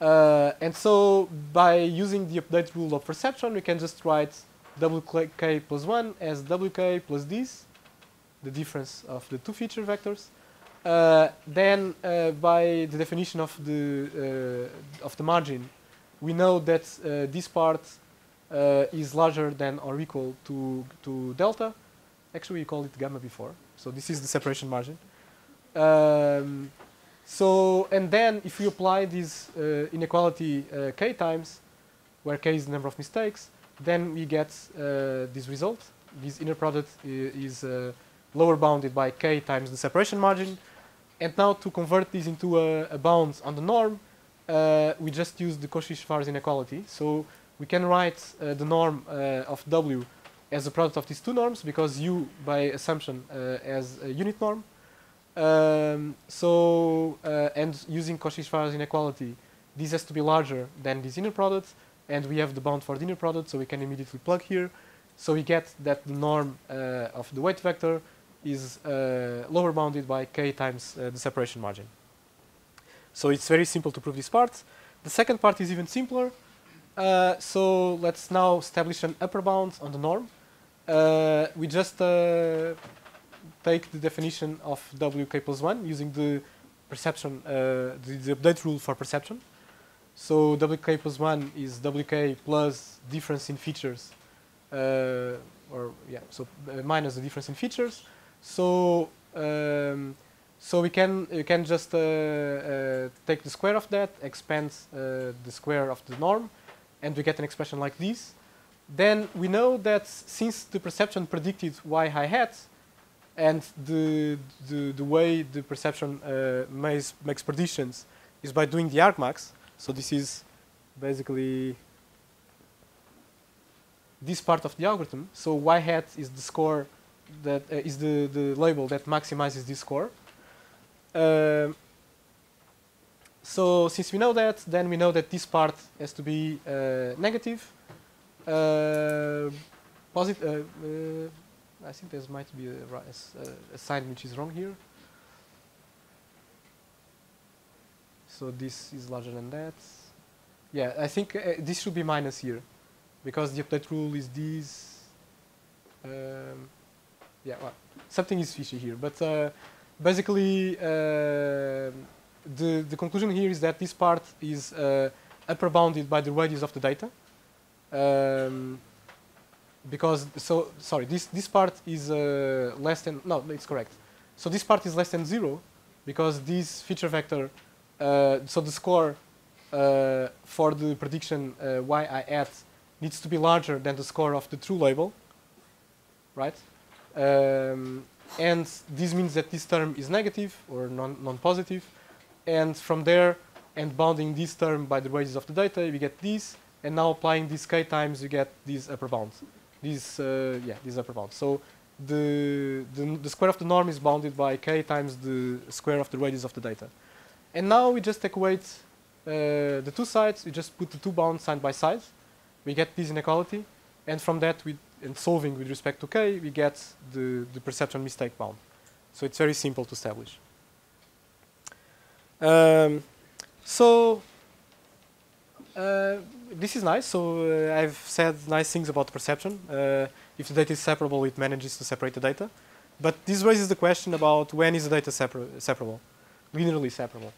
Uh, and so by using the update rule of perceptron, we can just write wk plus 1 as wk plus this, the difference of the two feature vectors. Uh, then uh, by the definition of the, uh, of the margin, we know that uh, this part uh, is larger than or equal to, to delta. Actually, we called it gamma before. So this is the separation margin. Um, so, and then if we apply this uh, inequality uh, k times, where k is the number of mistakes, then we get uh, this result. This inner product is uh, lower bounded by k times the separation margin. And now to convert this into a, a bound on the norm, uh, we just use the Cauchy-Schwarz inequality. So we can write uh, the norm of w as a product of these two norms because u, by assumption, as a unit norm. Um, so, uh, and using Cauchy-Schwarz inequality, this has to be larger than this inner product, and we have the bound for the inner product, so we can immediately plug here. So we get that the norm uh, of the weight vector is uh, lower bounded by k times uh, the separation margin. So it's very simple to prove this part. The second part is even simpler. Uh, so let's now establish an upper bound on the norm. Uh, we just take the definition of wk plus 1 using the perceptron, uh, the, the, update rule for perceptron. So wk plus 1 is wk plus difference in features, uh, or yeah, so uh, minus the difference in features. So um, so we can we can just uh, uh, take the square of that, expand uh, the square of the norm, and we get an expression like this. Then we know that since the perceptron predicted y hi hat, and the, the, the way the perceptron uh, makes, makes predictions is by doing the argmax. So this is basically this part of the algorithm. So y hat is the score that uh, is the, the label that maximizes this score. Uh, so since we know that, then we know that this part has to be uh, negative. Uh, posit uh, I think there might be a, a, sign which is wrong here. So this is larger than that. Yeah, I think uh, this should be minus here, because the update rule is this. Um, yeah, well, something is fishy here, but uh, basically uh, the the conclusion here is that this part is uh, upper bounded by the radius of the data. Um, because so sorry this this part is uh, less than no it's correct. So this part is less than zero because this feature vector uh, so the score uh, for the prediction uh, y i at needs to be larger than the score of the true label right? Um, and this means that this term is negative or non non-positive and from there and bounding this term by the radius of the data we get this and now applying this k times you get this upper bound this uh, yeah this upper bound. So the, the the square of the norm is bounded by k times the square of the radius of the data. And now we just equate uh, the two sides. We just put the two bounds side by side. We get this inequality, and from that, we and solving with respect to k, we get the the perceptron mistake bound. So it's very simple to establish. Um, so uh, this is nice. So uh, I've said nice things about perceptron. Uh, if the data is separable, it manages to separate the data. But this raises the question about when is the data separ separable, linearly separable.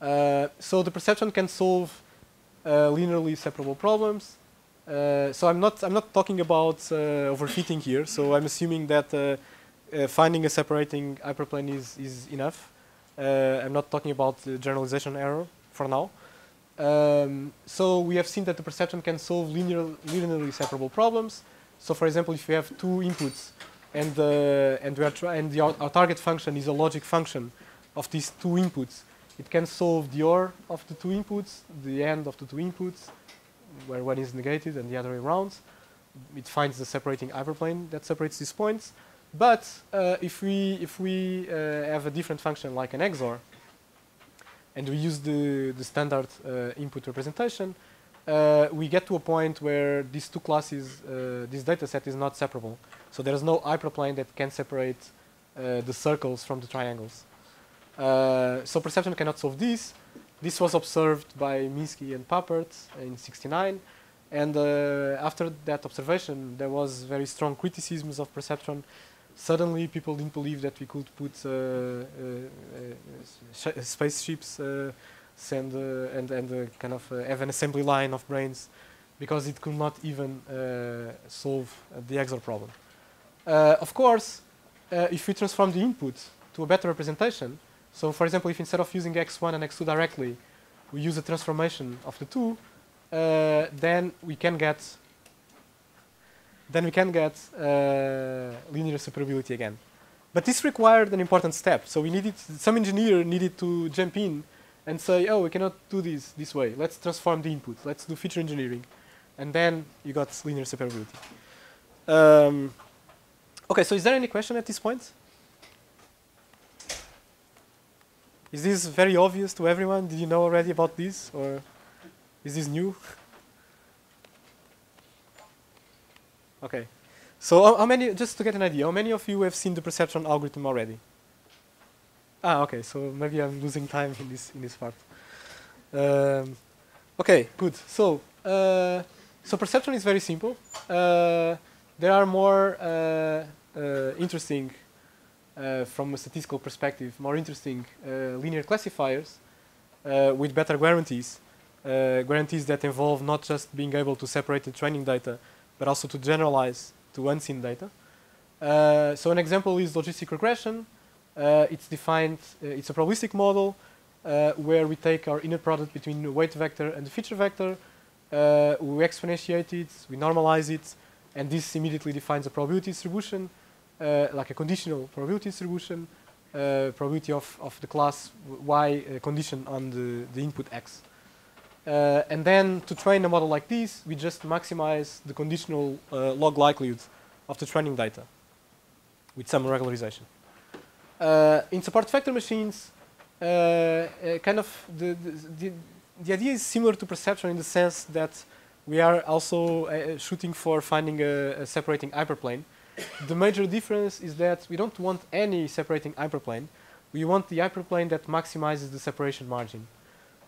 Uh, so the perceptron can solve uh, linearly separable problems. Uh, so I'm not I'm not talking about overfitting here. So I'm assuming that finding a separating hyperplane is is enough. I'm not talking about the generalization error for now. Um, so we have seen that the perceptron can solve linear, linearly separable problems. So for example, if you have two inputs and, uh, and, we are and the, our target function is a logic function of these two inputs, It can solve the OR of the two inputs, the AND of the two inputs, where one is negated and the other way around. It finds the separating hyperplane that separates these points. But uh, if we if we uh, have a different function like an XOR, and we use the the standard uh, input representation, uh, we get to a point where these two classes, uh, this data set is not separable. So there is no hyperplane that can separate the circles from the triangles. So perceptron cannot solve this. This was observed by Minsky and Papert in 69. And uh, after that observation, there was very strong criticisms of perceptron. Suddenly, people didn't believe that we could put uh, uh, uh, spaceships send, and, and kind of have an assembly line of brains because it could not even solve the XOR problem. Of course, if we transform the input to a better representation, so for example, if instead of using x1 and x2 directly, we use a transformation of the two, uh, then we can get then we can get uh, linear separability again. But this required an important step. So we needed some engineer needed to jump in and say, oh, we cannot do this this way. Let's transform the input. Let's do feature engineering, and then you got linear separability. Um, okay, so is there any question at this point? Is this very obvious to everyone? Did you know already about this, or is this new? Okay, so how, many? Just to get an idea, how many of you have seen the perceptron algorithm already? Ah, okay. So maybe I'm losing time in this in this part. Um, okay, good. So uh, so perceptron is very simple. Uh, there are more uh, uh interesting, uh, from a statistical perspective, more interesting uh, linear classifiers with better guarantees. guarantees that involve not just being able to separate the training data, but also to generalize to unseen data. so an example is logistic regression. Uh, it's defined, uh, it's a probabilistic model uh, where we take our inner product between the weight vector and the feature vector, we exponentiate it, we normalize it, and this immediately defines a probability distribution, like a conditional probability distribution, probability of, of the class y condition on the, the input x. Uh, and then to train a model like this, we just maximize the conditional uh, log likelihood of the training data with some regularization. Uh, in support vector machines, uh, uh, kind of the, the, the, idea is similar to perceptron in the sense that we are also shooting for finding a, a separating hyperplane. the major difference is that we don't want any separating hyperplane. We want the hyperplane that maximizes the separation margin.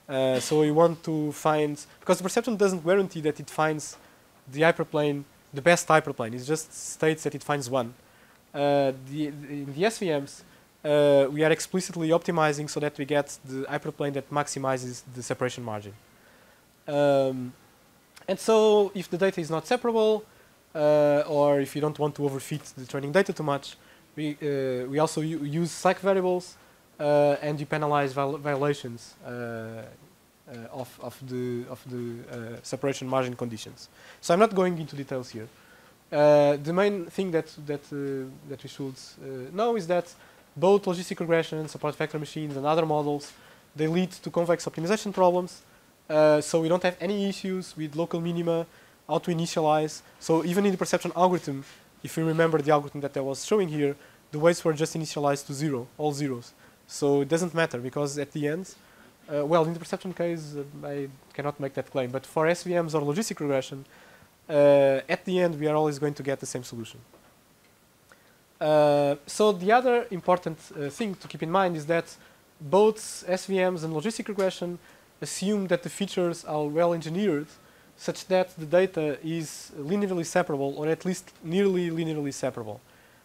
Uh, so we want to find, because the perceptron doesn't guarantee that it finds the hyperplane, the best hyperplane. It just states that it finds one. Uh, the, in the SVMs, uh, we are explicitly optimizing so that we get the hyperplane that maximizes the separation margin. Um, and so if the data is not separable, uh, or if you don't want to overfit the training data too much, we, uh, we also use cycle variables and you penalize viol violations uh, uh, of, of the, of the separation margin conditions. So I'm not going into details here. the main thing that, that, that we should know is that both logistic regression, support vector machines, and other models, they lead to convex optimization problems. Uh, so we don't have any issues with local minima, how to initialize. So even in the perceptron algorithm, if you remember the algorithm that I was showing here, the weights were just initialized to zero, all zeros. So it doesn't matter because at the end, uh, well, in the perceptron case, uh, I cannot make that claim. But for SVMs or logistic regression, uh, at the end, we are always going to get the same solution. Uh, so the other important uh, thing to keep in mind is that both SVMs and logistic regression assume that the features are well engineered such that the data is linearly separable or at least nearly linearly separable.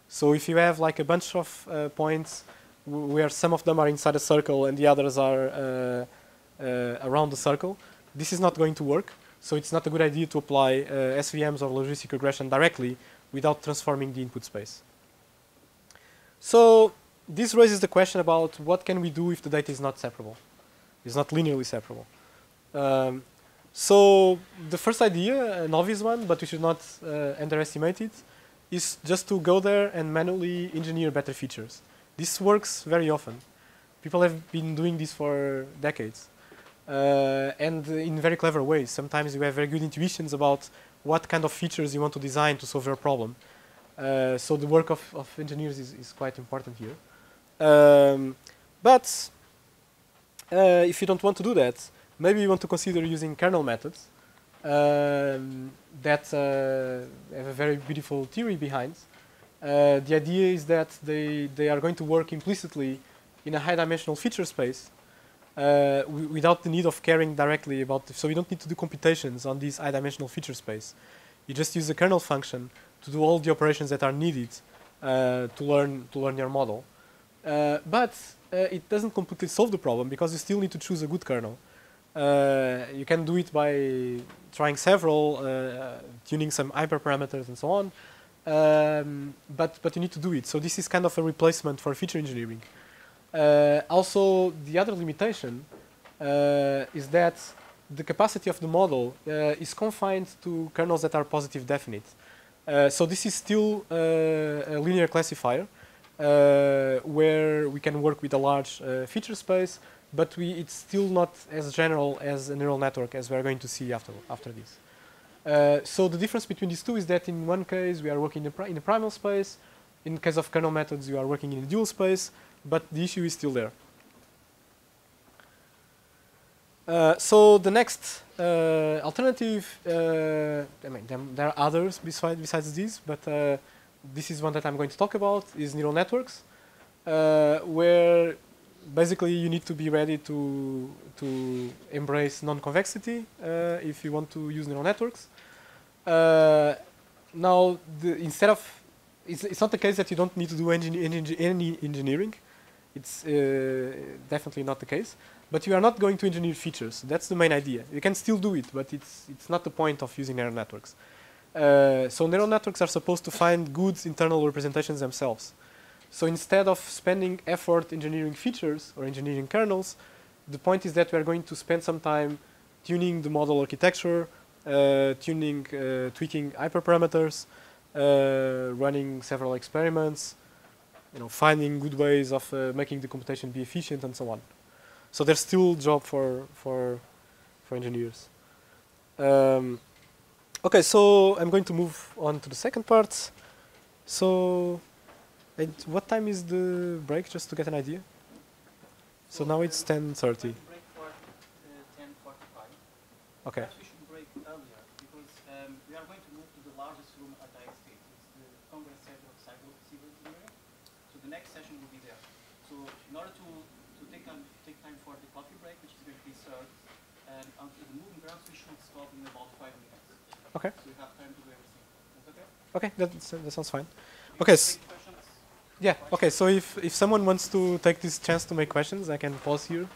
So if you have like a bunch of uh, points where some of them are inside a circle and the others are uh, uh, around the circle, this is not going to work. So it's not a good idea to apply SVMs or logistic regression directly without transforming the input space. So this raises the question about what can we do if the data is not separable, is not linearly separable. Um, so the first idea, an obvious one, but we should not uh, underestimate it, is just to go there and manually engineer better features. This works very often. People have been doing this for decades, uh, and in very clever ways. Sometimes you have very good intuitions about what kind of features you want to design to solve your problem. Uh, so the work of, of engineers is, is quite important here. Um, but uh, if you don't want to do that, maybe you want to consider using kernel methods um, that uh, have a very beautiful theory behind. Uh, the idea is that they, they are going to work implicitly in a high-dimensional feature space uh, without the need of caring directly about. The so you don't need to do computations on this high-dimensional feature space. You just use the kernel function to do all the operations that are needed uh, to learn to learn your model. Uh, but uh, it doesn't completely solve the problem because you still need to choose a good kernel. Uh, you can do it by trying several, tuning some hyperparameters and so on. Um, but but you need to do it. So this is kind of a replacement for feature engineering. Uh, also, the other limitation is that the capacity of the model is confined to kernels that are positive definite. Uh, so this is still uh, a linear classifier uh, where we can work with a large feature space, but we, it's still not as general as a neural network as we are going to see after, after this. Uh, so the difference between these two is that in one case we are working in, in a primal space, in case of kernel methods you are working in a dual space, but the issue is still there. Uh, so the next uh, alternative, uh, I mean, there, are others besides, besides this, but uh, this is one that I'm going to talk about, is neural networks, where basically you need to be ready to, to embrace non-convexity uh, if you want to use neural networks. Now, the, instead of, it's, it's, not the case that you don't need to do engin any engineering. It's definitely not the case but you are not going to engineer features. That's the main idea. You can still do it, but it's, it's not the point of using neural networks. Uh, so neural networks are supposed to find good internal representations themselves. So instead of spending effort engineering features or engineering kernels, the point is that we are going to spend some time tuning the model architecture, uh, tuning, uh, tweaking hyperparameters, uh, running several experiments, you know, finding good ways of uh, making the computation be efficient and so on. So there's still job for for for engineers. Um, okay, so I'm going to move on to the second part. So, what time is the break? Just to get an idea. So, now it's 10:30. Uh, okay. we should break earlier because um, we are going to move to the largest room at IST. It's the Congress Center of Civil Engineering. So the next session will be there. So in order to take time, take time for the coffee break, which is going to be served. And after the moving grounds, we should stop in about five minutes. Okay. So we have time to do everything. That's okay? Okay, that, that sounds fine. Okay. yeah, okay, so if, if someone wants to take this chance to make questions, I can pause here.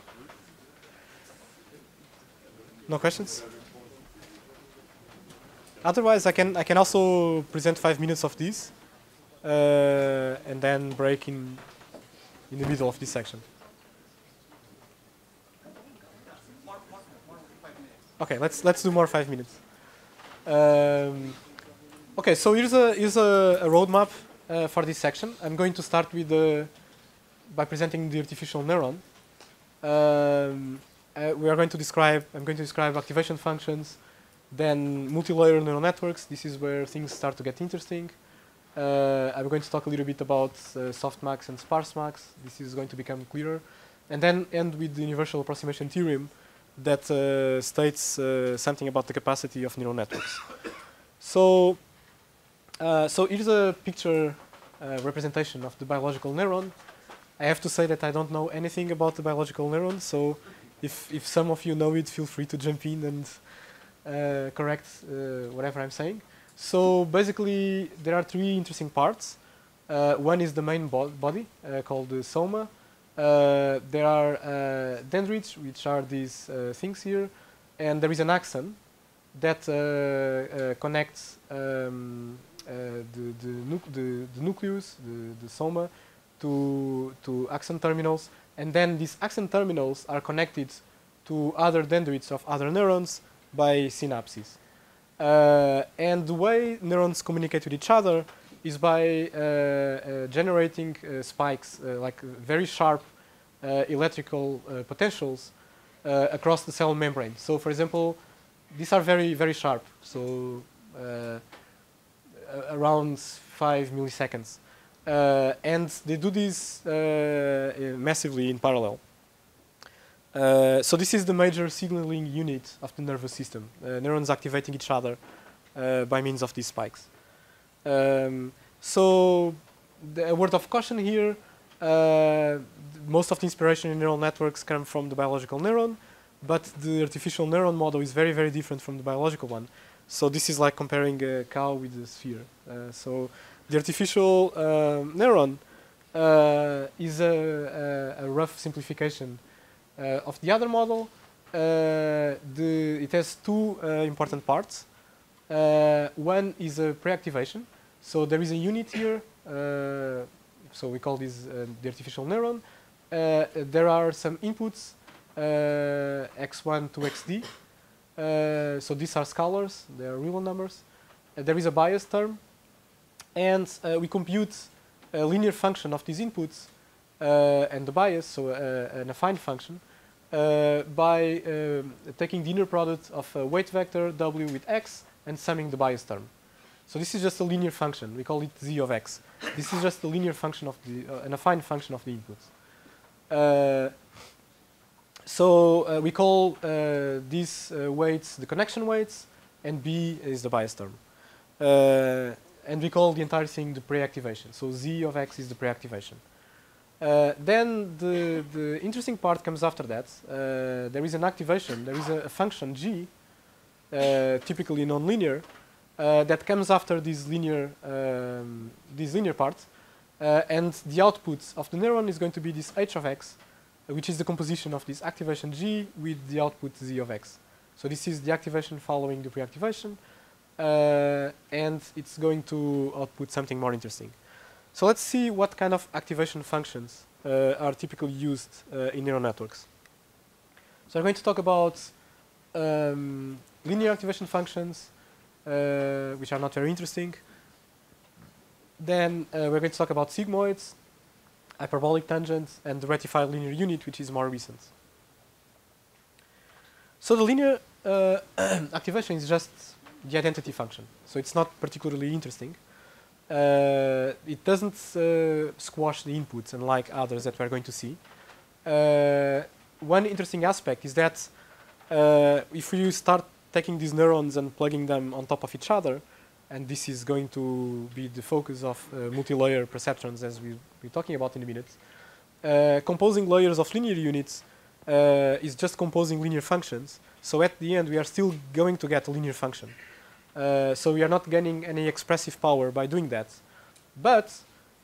No questions? Otherwise, I can I can also present five minutes of this, uh, and then break in in the middle of this section. Okay, let's let's do more five minutes. Um, okay, so here's a here's a, a roadmap uh, for this section. I'm going to start with the by presenting the artificial neuron. Um, uh, we are going to describe. I'm going to describe activation functions, then multi-layer neural networks. This is where things start to get interesting. Uh, I'm going to talk a little bit about uh, softmax and sparsemax. This is going to become clearer, and then end with the universal approximation theorem that uh, states uh, something about the capacity of neural networks. so, uh, so here's a picture representation of the biological neuron. I have to say that I don't know anything about the biological neuron, so if, if some of you know it, feel free to jump in and uh, correct uh, whatever I'm saying. So basically, there are three interesting parts. Uh, one is the main bo body called the soma. Uh, there are uh, dendrites, which are these uh, things here, and there is an axon that connects um, the, the, nu the, the, nucleus, the, the soma, to, to axon terminals, and then these axon terminals are connected to other dendrites of other neurons by synapses. Uh, and the way neurons communicate with each other is by uh, uh, generating spikes, like very sharp uh, electrical uh, potentials uh, across the cell membrane. So, for example, these are very, very sharp. So, uh, around five milliseconds, uh, and they do this uh, uh, massively in parallel. Uh, so this is the major signaling unit of the nervous system. Uh, neurons activating each other uh, by means of these spikes. Um, so the, a word of caution here. Uh, most of the inspiration in neural networks come from the biological neuron, but the artificial neuron model is very, very different from the biological one. So this is like comparing a cow with a sphere. Uh, so the artificial neuron is a, a, a rough simplification of the other model. Uh, the, it has two uh, important parts. One is a pre-activation. So there is a unit here. So we call this the artificial neuron. There are some inputs, uh, x1 to xd. Uh, so these are scalars, they are real numbers. Uh, there is a bias term, and uh, we compute a linear function of these inputs and the bias, so an affine function, by um, taking the inner product of a weight vector w with x and summing the bias term. So this is just a linear function. We call it z of x. This is just a linear function of the uh, an affine function of the inputs. Uh, so uh, we call uh, these uh, weights the connection weights, and b is the bias term. Uh, and we call the entire thing the pre-activation. So z of x is the pre-activation. Uh, then the, the interesting part comes after that. Uh, there is an activation. There is a, a function g, uh, typically nonlinear, uh, that comes after this linear um, this linear part, uh, and the output of the neuron is going to be this h of x, which is the composition of this activation g with the output z of x. So this is the activation following the pre-activation, uh, and it's going to output something more interesting. So let's see what kind of activation functions uh, are typically used uh, in neural networks. So I'm going to talk about um, linear activation functions, uh, which are not very interesting. Then uh, we're going to talk about sigmoids, hyperbolic tangents, and the rectified linear unit, which is more recent. So the linear uh, activation is just the identity function. So it's not particularly interesting. Uh, it doesn't uh, squash the inputs unlike others that we're going to see. Uh, one interesting aspect is that uh, if you start taking these neurons and plugging them on top of each other, and this is going to be the focus of uh, multi-layer perceptrons as we'll be talking about in a minute, uh, composing layers of linear units is just composing linear functions. So at the end, we are still going to get a linear function. Uh, so we are not gaining any expressive power by doing that. But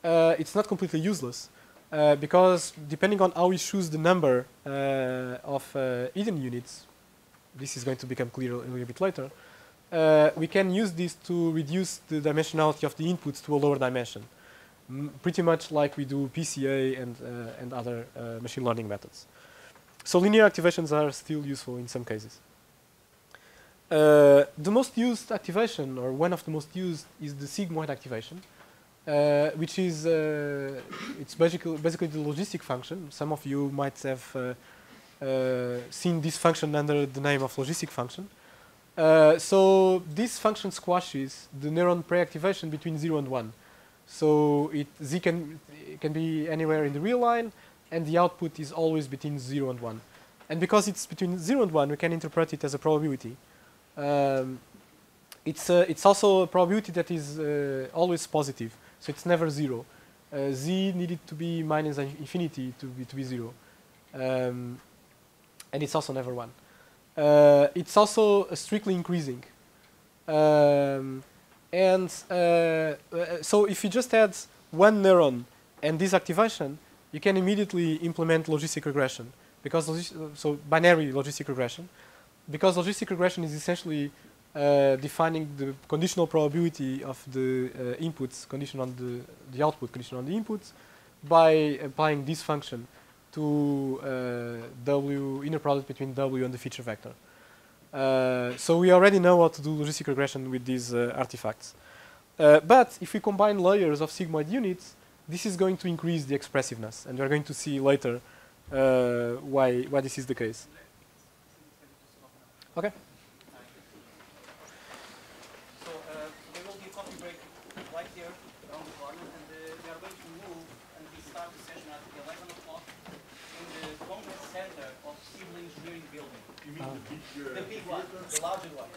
uh, it's not completely useless uh, because depending on how we choose the number uh, of uh, hidden units, this is going to become clear a little bit later, we can use this to reduce the dimensionality of the inputs to a lower dimension. M pretty much like we do PCA and, and other machine learning methods. So linear activations are still useful in some cases. Uh, the most used activation, or one of the most used, is the sigmoid activation, uh, which is uh, it's basically basically the logistic function. Some of you might have uh, uh, seen this function under the name of logistic function. So this function squashes the neuron pre-activation between zero and one. So it z can it can be anywhere in the real line, and the output is always between zero and one. And because it's between zero and one, we can interpret it as a probability. Um, it's uh, it's also a probability that is uh, always positive, so it's never zero. Uh, z needed to be minus infinity to be to be zero, um, and it's also never one. Uh, it's also strictly increasing, um, and uh, uh, so if you just add one neuron and this activation, you can immediately implement logistic regression. Because so binary logistic regression because logistic regression is essentially uh, defining the conditional probability of the uh, inputs condition on the, the output condition on the inputs by applying this function to uh, W inner product between W and the feature vector. Uh, so we already know how to do logistic regression with these uh, artifacts. Uh, but if we combine layers of sigmoid units, this is going to increase the expressiveness, and we're going to see later why why this is the case. Okay. So uh, there will be a coffee break right here around the corner, and uh, we are going to move and we start the session at 11 o'clock in the Congress Center of Civil Engineering Building. You mean the big, uh, The big one, the larger one.